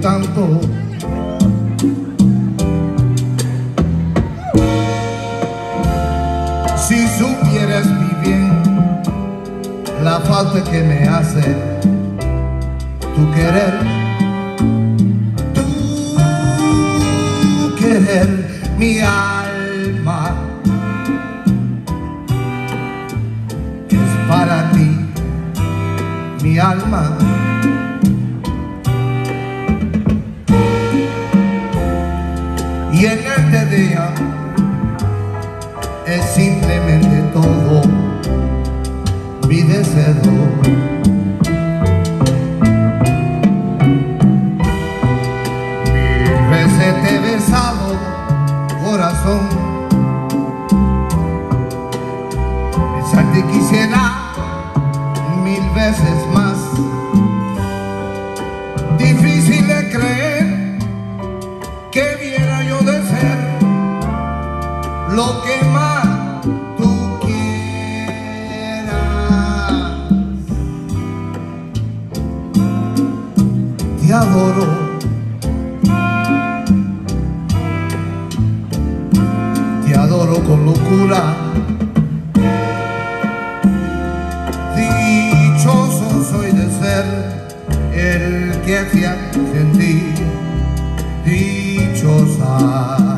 tanto. Si supieras mi bien, la falta que me hace tu querer, tu querer, mi alma es para ti, mi alma. Y en este día es simplemente todo mi deseo. Lo que más tú quieras. Te adoro. Te adoro con locura. Dichoso soy de ser el que hacía sentir dichosa.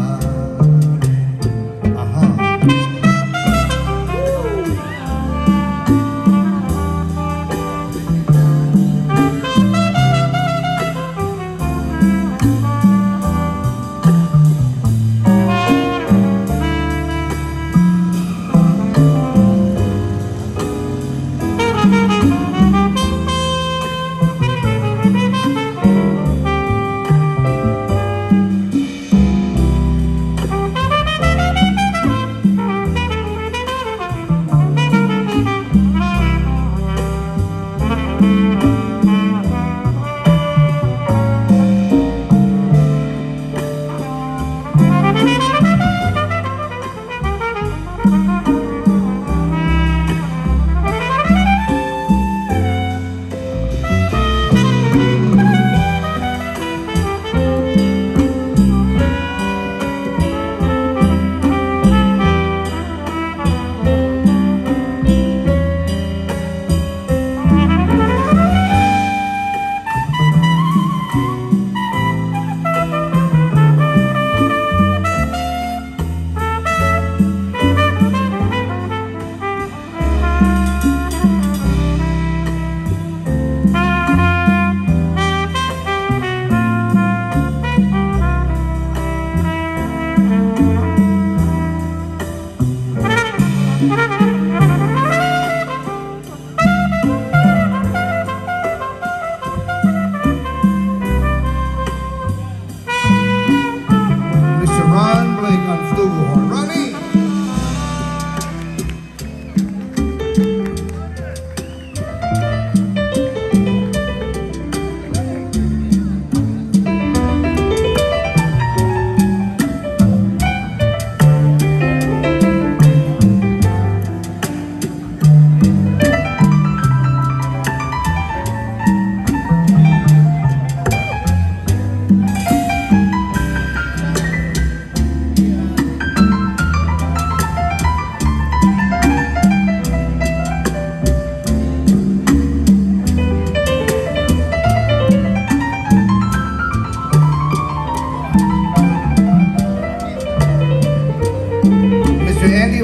Mr.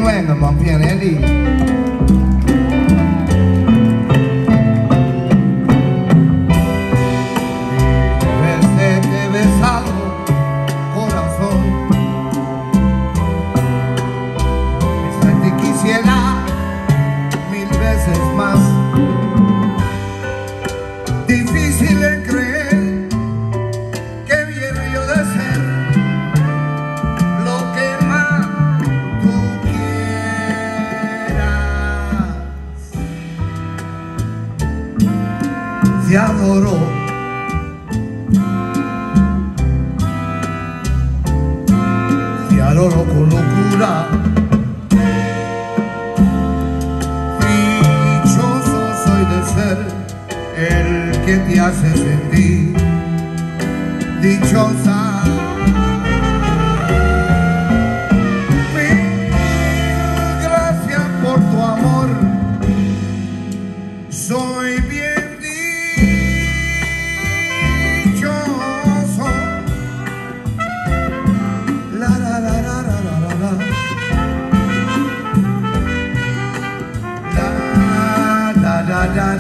因为俺们偏爱你。te adoró. Te adoró con locura. Dichoso soy de ser el que te hace sentir dichosa.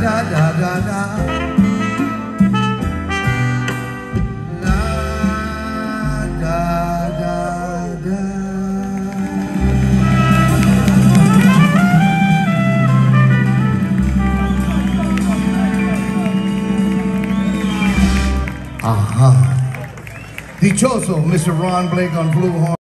da da da da. Aha. Dichoso, Mr. Ron Blake on blue horn.